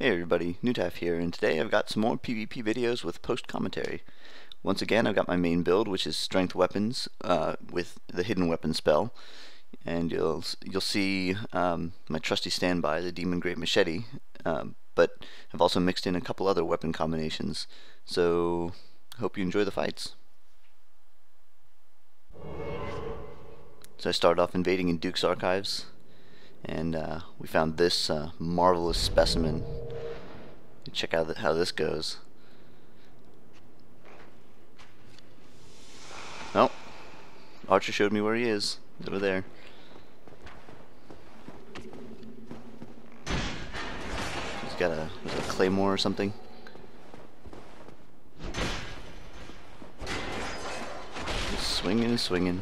Hey everybody, knutaf here, and today I've got some more PvP videos with post-commentary. Once again, I've got my main build, which is strength weapons uh, with the hidden weapon spell, and you'll you'll see um, my trusty standby, the Demon Great Machete, um, but I've also mixed in a couple other weapon combinations. So hope you enjoy the fights. So I started off invading in Duke's archives and uh, we found this uh, marvelous specimen. Check out how this goes. Oh, Archer showed me where he is. Over there. He's got a, a claymore or something. Swinging and swinging.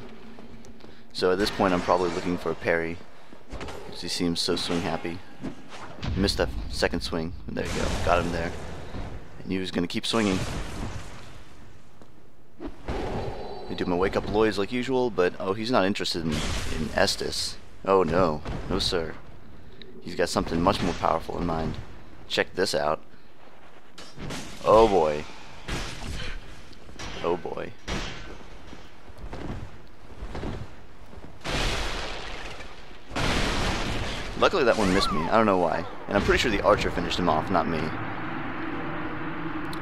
So at this point, I'm probably looking for a parry. Because he seems so swing happy. Missed that second swing. There you go. Got him there. And he was going to keep swinging. I do my wake up Lloyds like usual, but oh, he's not interested in, in Estus. Oh no. No sir. He's got something much more powerful in mind. Check this out. Oh boy. Oh boy. Luckily that one missed me. I don't know why. And I'm pretty sure the archer finished him off, not me.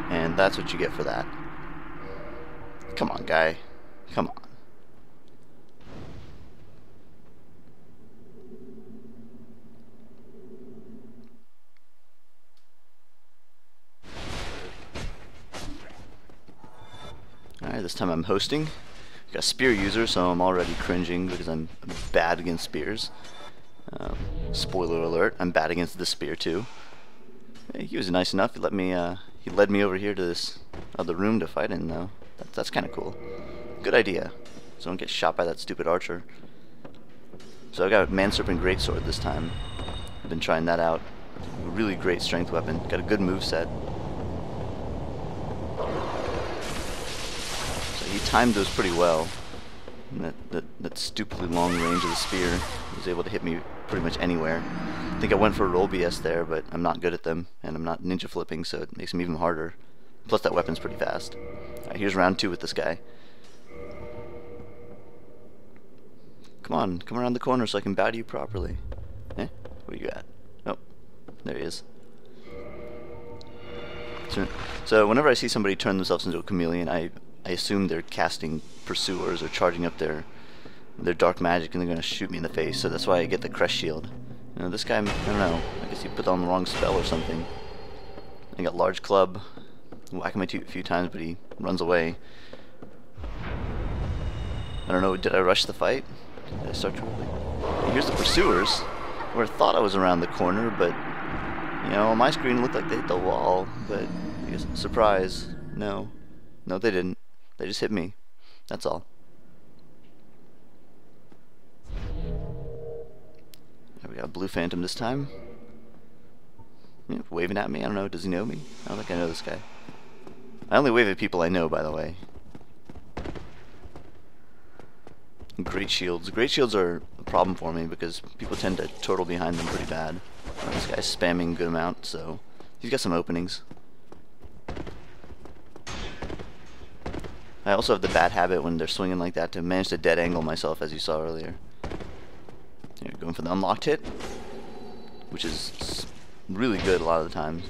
And that's what you get for that. Come on, guy. Come on. Alright, this time I'm hosting. i Got a spear user, so I'm already cringing because I'm bad against spears. Spoiler alert, I'm bad against the spear too. Hey, he was nice enough, he let me, uh, he led me over here to this other room to fight in though. That, that's kinda cool. Good idea. So I don't get shot by that stupid archer. So I got a Man Serpent Greatsword this time. I've been trying that out. Really great strength weapon. Got a good move set. So he timed those pretty well. That, that, that stupidly long range of the spear was able to hit me pretty much anywhere. I think I went for a roll BS there, but I'm not good at them, and I'm not ninja flipping, so it makes them even harder. Plus that weapon's pretty fast. Alright, here's round two with this guy. Come on, come around the corner so I can bow to you properly. Eh? Where you at? Oh, there he is. So whenever I see somebody turn themselves into a chameleon, I I assume they're casting pursuers or charging up their their dark magic and they're gonna shoot me in the face. So that's why I get the crest shield. You know, this guy, I don't know. I guess he put on the wrong spell or something. I got large club. Whack him a few times, but he runs away. I don't know. Did I rush the fight? Did I start trolling? Here's the pursuers. Where I thought I was around the corner, but you know, my screen looked like they hit the wall. But I guess surprise, no, no, they didn't. They just hit me. That's all. Got Blue Phantom this time. Yeah, waving at me. I don't know. Does he know me? I don't think I know this guy. I only wave at people I know, by the way. Great shields. Great shields are a problem for me because people tend to turtle behind them pretty bad. Uh, this guy's spamming a good amount, so he's got some openings. I also have the bad habit when they're swinging like that to manage to dead angle myself as you saw earlier. Here, going for the unlocked hit, which is really good a lot of the times.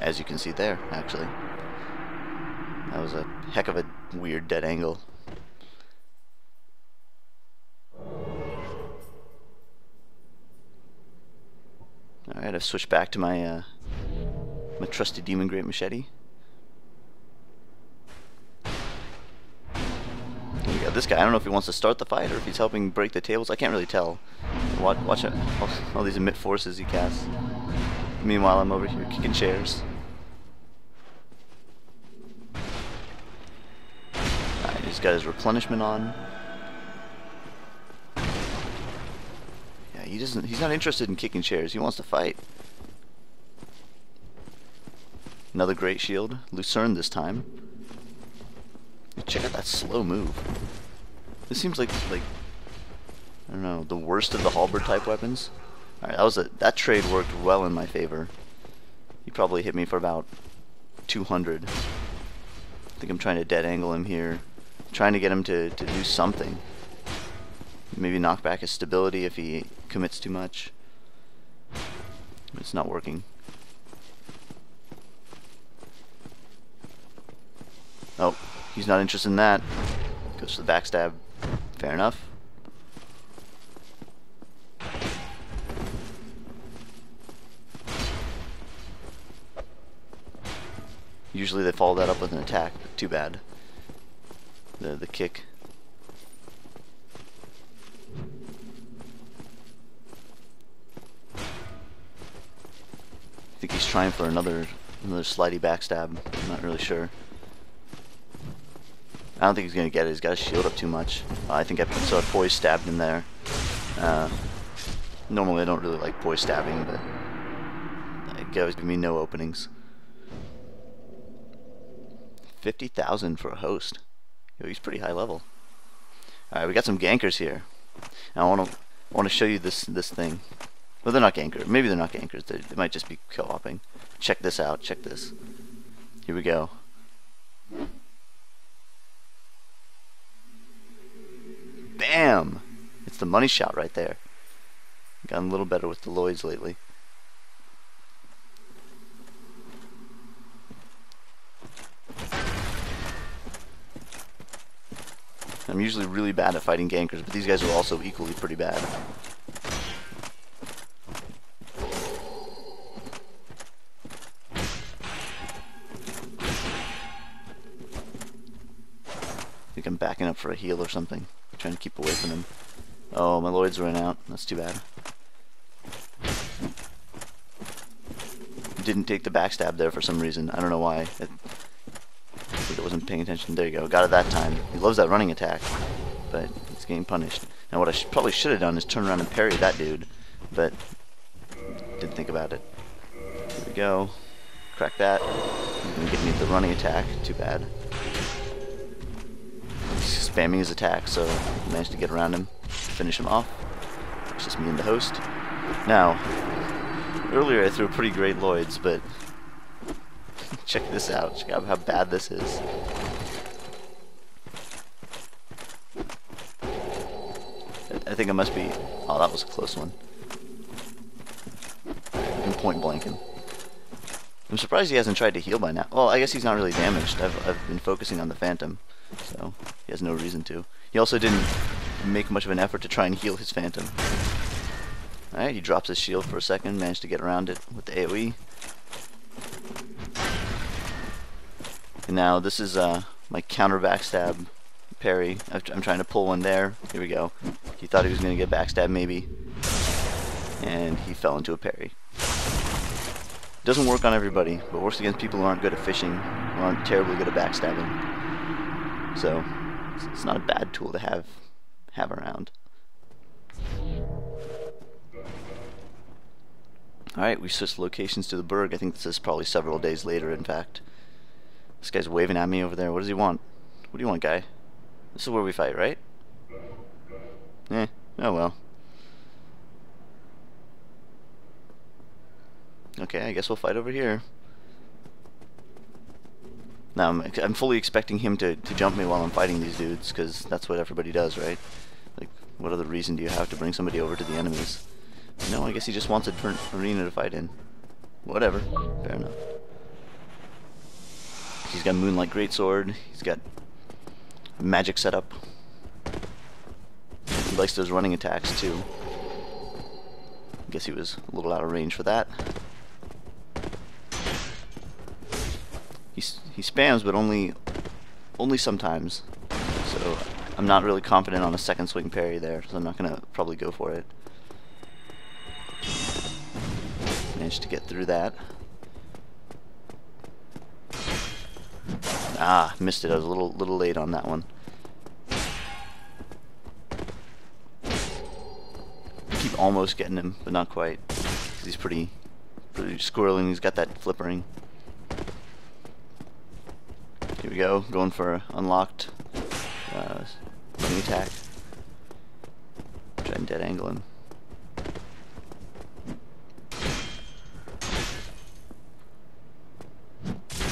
As you can see there, actually. That was a heck of a weird dead angle. I've switched back to my uh, my trusty Demon Great Machete. We got this guy. I don't know if he wants to start the fight or if he's helping break the tables. I can't really tell. Watch, watch. All, all these emit forces he casts. Meanwhile, I'm over here kicking chairs. He's got his replenishment on. He doesn't. He's not interested in kicking chairs. He wants to fight. Another great shield. Lucerne this time. Check out that slow move. This seems like like I don't know the worst of the halberd type weapons. All right, that was a that trade worked well in my favor. He probably hit me for about 200. I think I'm trying to dead angle him here, trying to get him to to do something. Maybe knock back his stability if he commits too much. It's not working. Oh, he's not interested in that. Goes to the backstab. Fair enough. Usually they follow that up with an attack, but too bad. The the kick I think he's trying for another another slidey backstab. I'm not really sure. I don't think he's gonna get it. He's got his shield up too much. Uh, I think I saw poise stabbed him there. Uh, normally I don't really like poise stabbing, but it always give me no openings. Fifty thousand for a host. Yo, he's pretty high level. All right, we got some gankers here. I want to want to show you this this thing. Well, they're not gankers. Maybe they're not gankers. They, they might just be co-oping. Check this out. Check this. Here we go. Bam! It's the money shot right there. Gotten a little better with the Lloyds lately. I'm usually really bad at fighting gankers, but these guys are also equally pretty bad. For a heal or something. trying to keep away from him. Oh, my Lloyd's ran out. That's too bad. Didn't take the backstab there for some reason. I don't know why. I think wasn't paying attention. There you go. Got it that time. He loves that running attack, but it's getting punished. Now what I sh probably should have done is turn around and parry that dude, but didn't think about it. Here we go. Crack that. Gonna get me the running attack. Too bad spamming his attack, so managed to get around him, finish him off. It's just me and the host. Now, earlier I threw pretty great Lloyds, but check this out. Check out how bad this is. I, think I must be... Oh, that was a close one. I'm point blanking. I'm surprised he hasn't tried to heal by now. Well, I guess he's not really damaged. I've, I've been focusing on the Phantom. So, he has no reason to. He also didn't make much of an effort to try and heal his Phantom. Alright, he drops his shield for a second, managed to get around it with the AoE. And now this is uh, my counter backstab parry. I'm trying to pull one there. Here we go. He thought he was going to get backstab maybe. And he fell into a parry. Doesn't work on everybody, but works against people who aren't good at fishing, who aren't terribly good at backstabbing. So it's not a bad tool to have have around. Alright, we switched locations to the Burg. I think this is probably several days later, in fact. This guy's waving at me over there. What does he want? What do you want, guy? This is where we fight, right? Eh, oh well. Okay, I guess we'll fight over here. Now, I'm, I'm fully expecting him to, to jump me while I'm fighting these dudes, because that's what everybody does, right? Like, what other reason do you have to bring somebody over to the enemies? No, I guess he just wants a different arena to fight in. Whatever. Fair enough. He's got Moonlight Greatsword. He's got magic setup. He likes those running attacks, too. I guess he was a little out of range for that. He, spams, but only only sometimes. So I'm not really confident on a second swing parry there, so I'm not going to probably go for it. Managed to get through that. Ah, missed it. I was a little little late on that one. keep almost getting him, but not quite. He's pretty, pretty squirrely. He's got that flippering. Here we go, going for unlocked uh, running attack. Try and dead angle.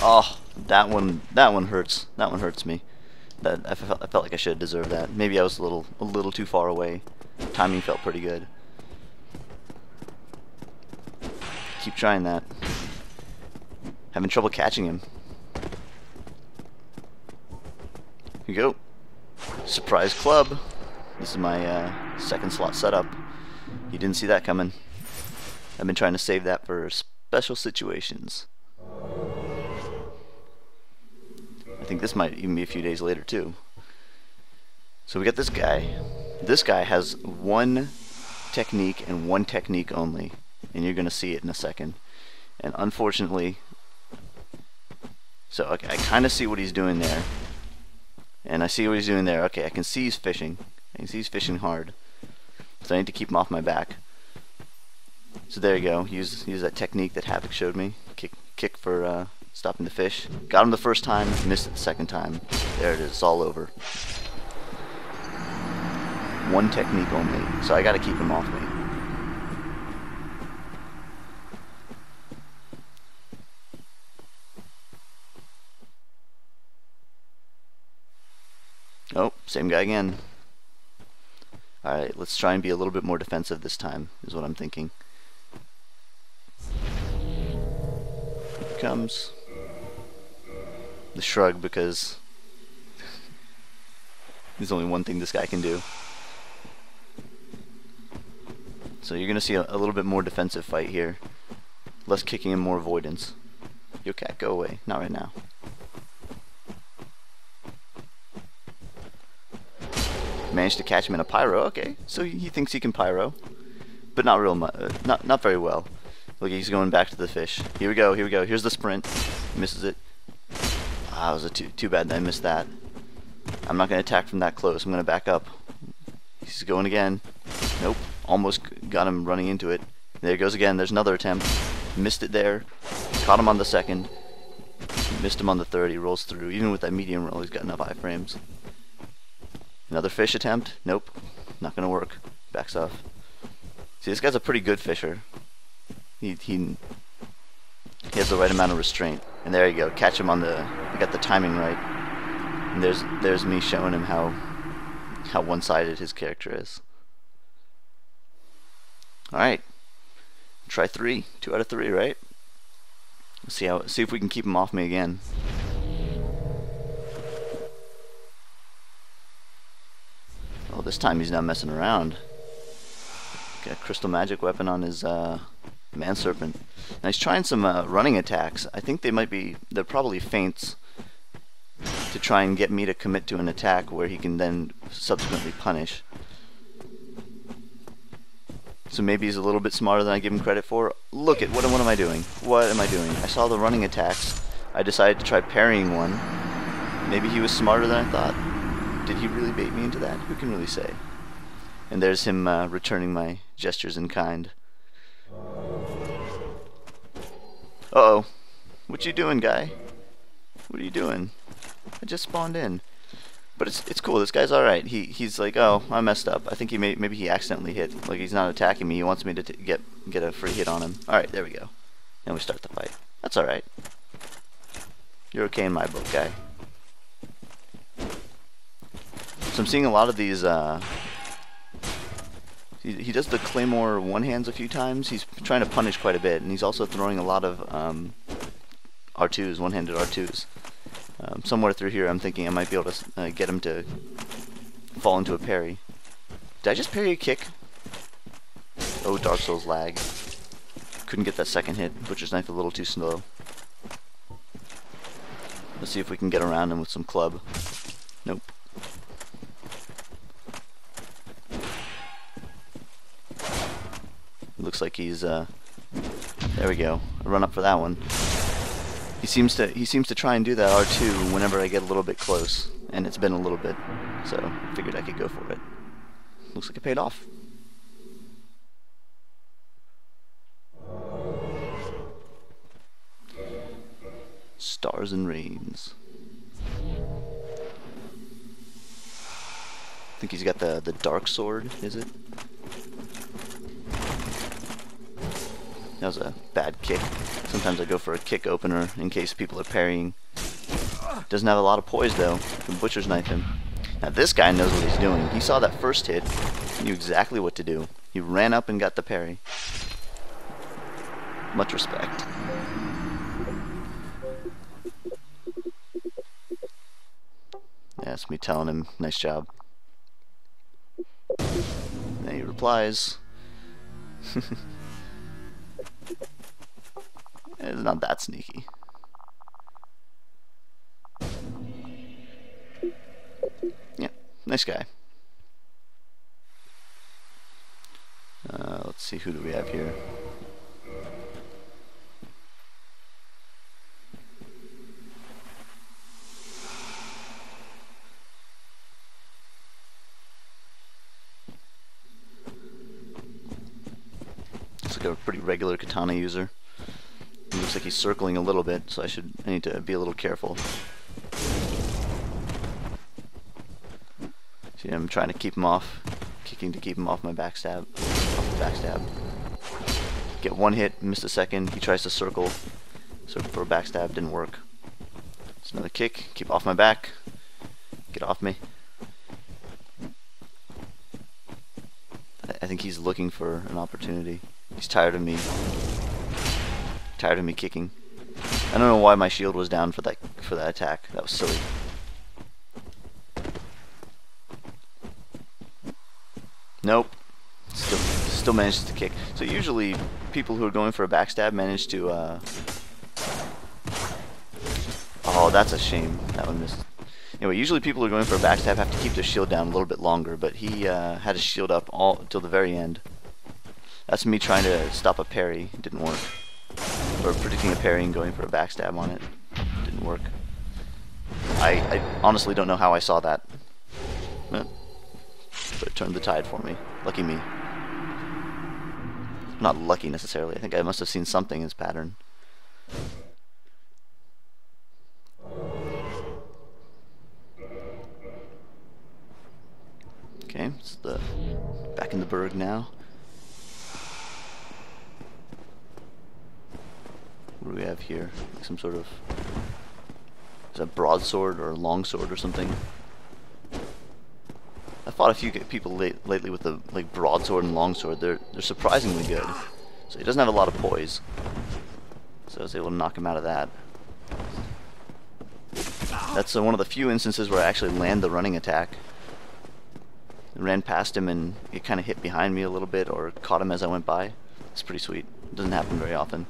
Oh, that one, that one hurts. That one hurts me. That I felt, I felt like I should have deserved that. Maybe I was a little, a little too far away. Timing felt pretty good. Keep trying that. Having trouble catching him. Here you go. Surprise club. This is my uh, second slot setup. You didn't see that coming. I've been trying to save that for special situations. I think this might even be a few days later too. So we got this guy. This guy has one technique and one technique only. And you're going to see it in a second. And unfortunately, so okay, I kind of see what he's doing there. And I see what he's doing there. Okay, I can see he's fishing. I can see he's fishing hard. So I need to keep him off my back. So there you go. Use use that technique that Havoc showed me. Kick kick for uh, stopping the fish. Got him the first time, missed it the second time. There it is, it's all over. One technique only, so I gotta keep him off me. Oh, same guy again. Alright, let's try and be a little bit more defensive this time, is what I'm thinking. Here comes the shrug because there's only one thing this guy can do. So you're going to see a, a, little bit more defensive fight here. Less kicking and more avoidance. Yo cat, go away. Not right now. Managed to catch him in a pyro. Okay, so he thinks he can pyro, but not real, uh, not not very well. Look, he's going back to the fish. Here we go. Here we go. Here's the sprint. Misses it. Ah, it was a too too bad that I missed that. I'm not going to attack from that close. I'm going to back up. He's going again. Nope. Almost got him running into it. There he goes again. There's another attempt. Missed it there. Caught him on the second. Missed him on the third. He rolls through. Even with that medium roll, he's got enough iframes. Another fish attempt? Nope. Not gonna work. Backs off. See, this guy's a pretty good fisher. He, he, he has the right amount of restraint. And there you go. Catch him on the... I got the timing right. And there's there's me showing him how how one-sided his character is. Alright. Try three. Two out of three, right? Let's see how see if we can keep him off me again. Oh, this time he's not messing around. Got a crystal magic weapon on his uh, man serpent. Now he's trying some uh, running attacks. I think they might be, they're probably feints to try and get me to commit to an attack where he can then subsequently punish. So maybe he's a little bit smarter than I give him credit for. Look at, what, what am I doing? What am I doing? I saw the running attacks. I decided to try parrying one. Maybe he was smarter than I thought. Did he really bait me into that? Who can really say? And there's him uh, returning my gestures in kind. Uh-oh. What you doing, guy? What are you doing? I just spawned in. But it's it's cool. This guy's all right. He he's like, oh, I messed up. I think he may maybe he accidentally hit. Like he's not attacking me. He wants me to get get a free hit on him. All right, there we go. And we start the fight. That's all right. You're okay in my book, guy. So I'm seeing a lot of these, uh, he, he does the Claymore one-hands a few times. He's trying to punish quite a bit, and he's also throwing a lot of um, R2s, one-handed R2s. Um, somewhere through here, I'm thinking I might be able to uh, get him to fall into a parry. Did I just parry a kick? Oh, Dark Souls lag. Couldn't get that second hit. Butcher's Knife a little too slow. Let's see if we can get around him with some club. Nope. looks like he's uh, there we go. A run up for that one. He seems to he seems to try and do that R2 whenever I get a little bit close and it's been a little bit so figured I could go for it. Looks like it paid off. Stars and rains. I think he's got the the dark sword is it? That was a bad kick. Sometimes I go for a kick opener in case people are parrying. Doesn't have a lot of poise though. Can butcher's knife him. Now this guy knows what he's doing. He saw that first hit, knew exactly what to do. He ran up and got the parry. Much respect. That's me telling him, nice job. And he replies, it's not that sneaky. Yeah, nice guy. Uh, let's see, who do we have here? Looks like a pretty regular katana user. Looks like he's circling a little bit, so I should I need to be a little careful. See, I'm trying to keep him off, kicking to keep him off my backstab, off the backstab. Get one hit, missed a second. He tries to circle, circle for a backstab, didn't work. It's another kick, keep off my back, get off me. I think he's looking for an opportunity. He's tired of me. Tired of me kicking. I don't know why my shield was down for that for that attack. That was silly. Nope. Still, still manages to kick. So usually people who are going for a backstab manage to. Uh... Oh, that's a shame. That one missed. Anyway, usually people who are going for a backstab have to keep their shield down a little bit longer, but he uh, had his shield up all till the very end. That's me trying to stop a parry. It didn't work. Or predicting a parry and going for a backstab on it. Didn't work. I, I honestly don't know how I saw that. But it turned the tide for me. Lucky me. Not lucky necessarily. I think I must have seen something in his pattern. Okay, it's the back in the burg now. What do we have here? Like some sort of is that broadsword or longsword or something? I fought a few people late, lately with the like broadsword and longsword. They're they're surprisingly good. So he doesn't have a lot of poise. So I was able to knock him out of that. That's uh, one of the few instances where I actually land the running attack. Ran past him and it kind of hit behind me a little bit or caught him as I went by. It's pretty sweet. It doesn't happen very often.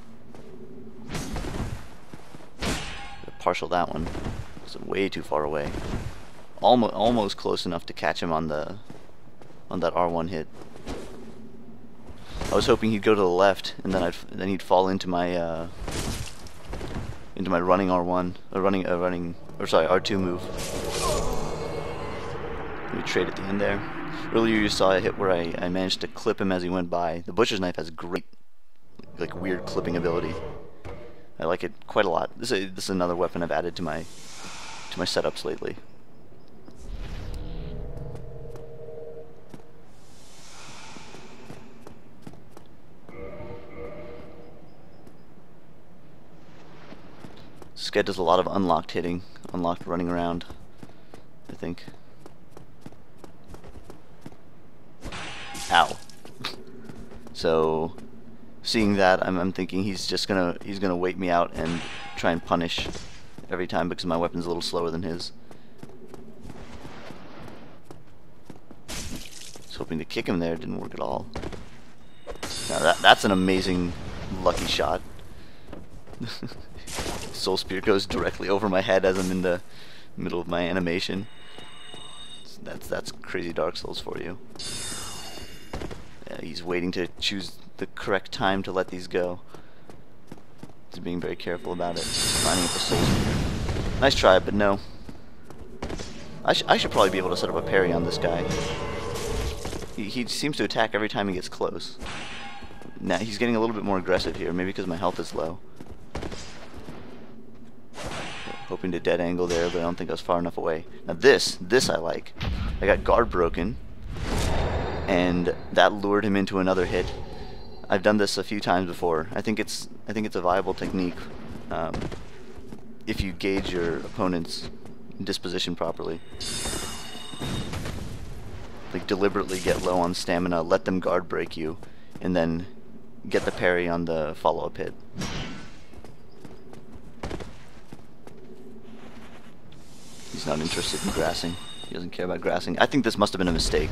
Partial that one. It's way too far away. Almost almost close enough to catch him on the on that R1 hit. I was hoping he'd go to the left and then I'd then he'd fall into my uh, into my running R1, a running a running or sorry R2 move. We trade at the end there. Earlier you saw a hit where I, I managed to clip him as he went by. The butcher's knife has great like weird clipping ability. I like it quite a lot. This is, this is another weapon I've added to my to my setups lately. This guy does a lot of unlocked hitting, unlocked running around, I think. Ow. so, seeing that, I'm, I'm thinking he's just gonna he's gonna wait me out and try and punish every time because my weapon's a little slower than his. Was hoping to kick him there, didn't work at all. Now that that's an amazing lucky shot. Soul Spear goes directly over my head as I'm in the middle of my animation. That's that's crazy Dark Souls for you. Yeah, he's waiting to choose the correct time to let these go. To being very careful about it. Finding up spear. Nice try, but no. I, sh I should probably be able to set up a parry on this guy. He, he seems to attack every time he gets close. Now he's getting a little bit more aggressive here, maybe because my health is low. hoping to dead angle there, but I don't think I was far enough away. Now this, this I like. I got guard broken, and that lured him into another hit. I've done this a few times before. I think it's I think it's a viable technique um, if you gauge your opponent's disposition properly. Like deliberately get low on stamina, let them guard break you, and then get the parry on the follow-up hit. He's not interested in grassing. He doesn't care about grassing. I think this must have been a mistake.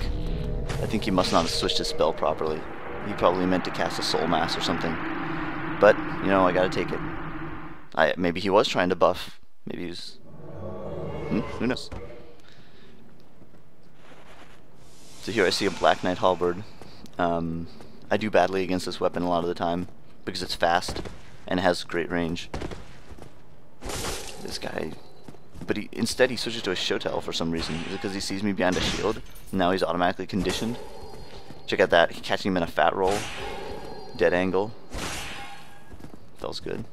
I think he must not have switched his spell properly. He probably meant to cast a soul mass or something. But, you know, I gotta take it. I Maybe he was trying to buff. Maybe he was... Hmm? Who knows? So here I see a Black Knight Halberd. Um, I do badly against this weapon a lot of the time because it's fast and has great range. This guy but he instead he switches to a Shotel for some reason. Is it because he sees me behind a shield? Now he's automatically conditioned. Check out that. Catching him in a fat roll. Dead angle. Feels good.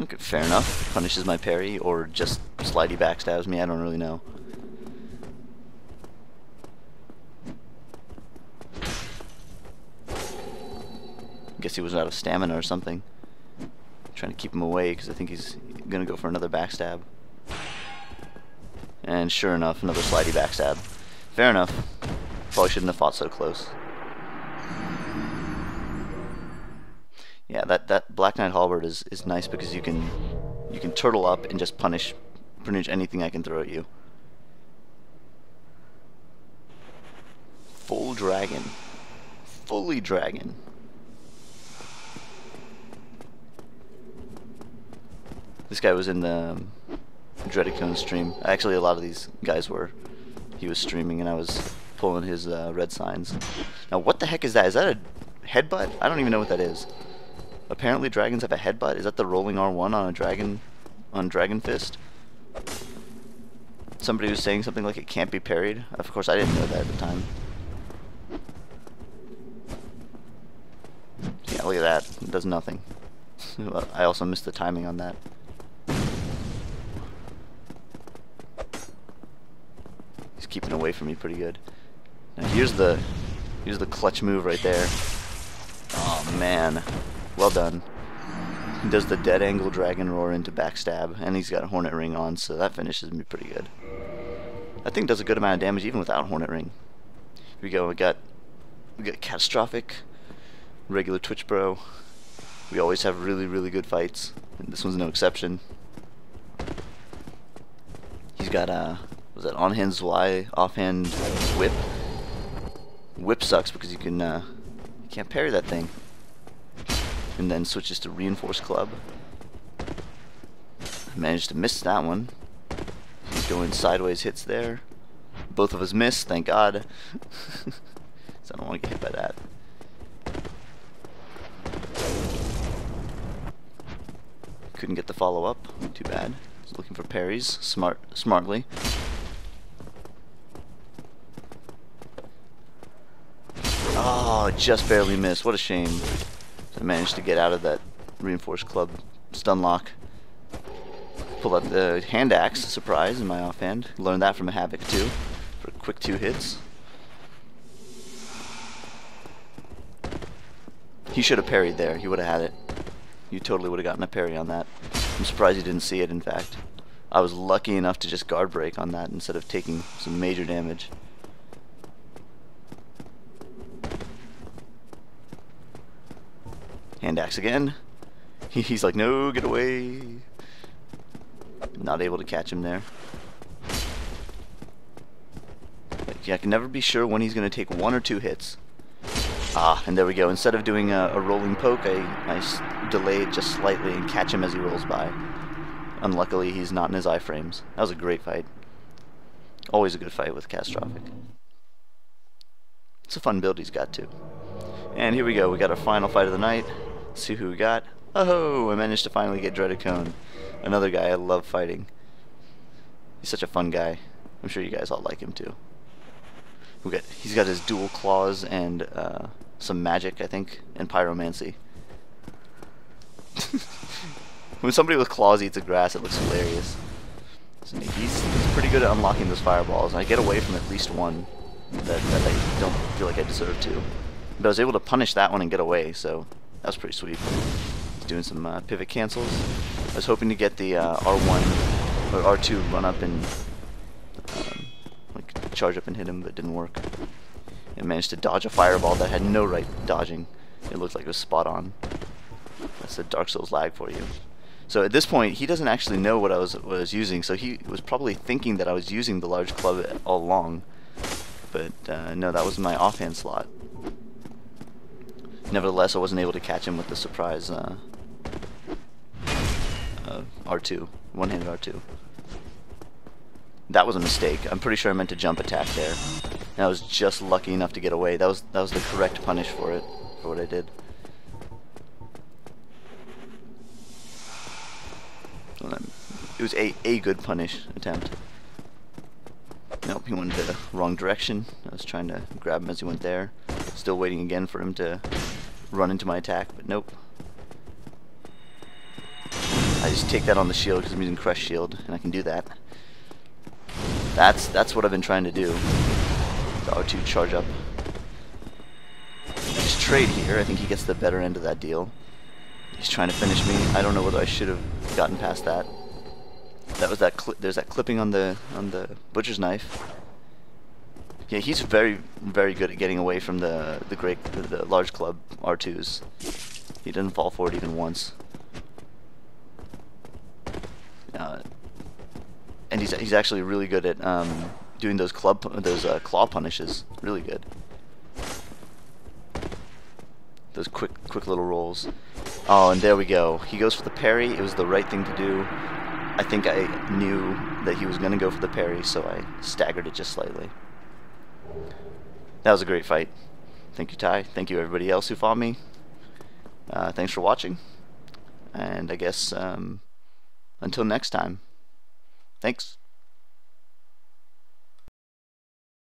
Okay, fair enough. Punishes my parry, or just slidey backstabs me, I don't really know. Guess he was out of stamina or something. Trying to keep him away because I think he's to go for another backstab. And sure enough, another slidey backstab. Fair enough. Probably shouldn't have fought so close. Yeah, that, that Black Knight Halberd is, is nice because you can you can turtle up and just punish pretty much anything I can throw at you. Full dragon. Fully dragon. This guy was in the um, Dreadicone stream. Actually, a lot of these guys were. He was streaming, and I was pulling his uh, red signs. Now, what the heck is that? Is that a headbutt? I don't even know what that is. Apparently, dragons have a headbutt. Is that the rolling R1 on a dragon, on Dragon Fist? Somebody was saying something like it can't be parried. Of course, I didn't know that at the time. Yeah, look at that. It does nothing. I also missed the timing on that. Keeping away from me pretty good. Now here's the here's the clutch move right there. Oh man, well done. He does the dead angle dragon roar into backstab, and he's got a hornet ring on, so that finishes me pretty good. That thing does a good amount of damage even without hornet ring. Here we go. We got we got catastrophic, regular Twitch bro. We always have really really good fights, and this one's no exception. He's got a uh, was that on-hand Zwei, offhand whip? Whip sucks because you can uh, you can't parry that thing. And then switches to reinforced club. Managed to miss that one. He's going sideways hits there. Both of us missed, thank God. so I don't want to get hit by that. Couldn't get the follow up. Too bad. looking for parries smart smartly. Oh, just barely missed. What a shame. I managed to get out of that reinforced club stun lock. Pull out the hand axe, surprise, in my offhand. Learned that from a Havoc too, for quick two hits. He should have parried there. He would have had it. You totally would have gotten a parry on that. I'm surprised you didn't see it, in fact. I was lucky enough to just guard break on that instead of taking some major damage. Hand axe again. He's like, no, get away. Not able to catch him there. Yeah, I can never be sure when he's going to take one or two hits. Ah, and there we go. Instead of doing a, a rolling poke, I, I delay it just slightly and catch him as he rolls by. Unluckily, he's not in his iframes. That was a great fight. Always a good fight with Catastrophic. It's a fun build he's got too. And here we go. We got our final fight of the night. See who we got. Oh, I managed to finally get Dreadicone. Another guy I love fighting. He's such a fun guy. I'm sure you guys all like him too. We got he's got his dual claws and uh, some magic, I think, and pyromancy. when somebody with claws eats a grass, it looks hilarious. So he's, he's pretty good at unlocking those fireballs. and I get away from at least one that, that I don't feel like I deserve to. But I was able to punish that one and get away, so that was pretty sweet. He's doing some uh, pivot cancels. I was hoping to get the uh, R1 or R2 run up and um, like charge up and hit him, but it didn't work. And managed to dodge a fireball that had no right dodging. It looked like it was spot on. That's the Dark Souls lag for you. So at this point, he doesn't actually know what I was what I was using, so he was probably thinking that I was using the large club all along. But uh, no, that was my offhand slot. Nevertheless, I wasn't able to catch him with the surprise uh, uh, R2, one-handed R2. That was a mistake. I'm pretty sure I meant to jump attack there. And I was just lucky enough to get away. That was that was the correct punish for it, for what I did. It was a, a good punish attempt. Nope, he went the wrong direction. I was trying to grab him as he went there. Still waiting again for him to run into my attack, but nope. I just take that on the shield because I'm using Crest Shield, and I can do that. That's that's what I've been trying to do. The R2 charge up. I just trade here. I think he gets the better end of that deal. He's trying to finish me. I don't know whether I should have gotten past that. That was that. there's that clipping on the on the butcher's knife. Yeah, he's very very good at getting away from the the great the, the large club R2s. He didn't fall for it even once. Uh, and he's he's actually really good at um, doing those club those uh, claw punishes. Really good. Those quick quick little rolls. Oh, and there we go. He goes for the parry. It was the right thing to do. I think I knew that he was going to go for the parry, so I staggered it just slightly. That was a great fight. Thank you, Ty. Thank you, everybody else who fought me. Uh, thanks for watching. And I guess um, until next time. Thanks.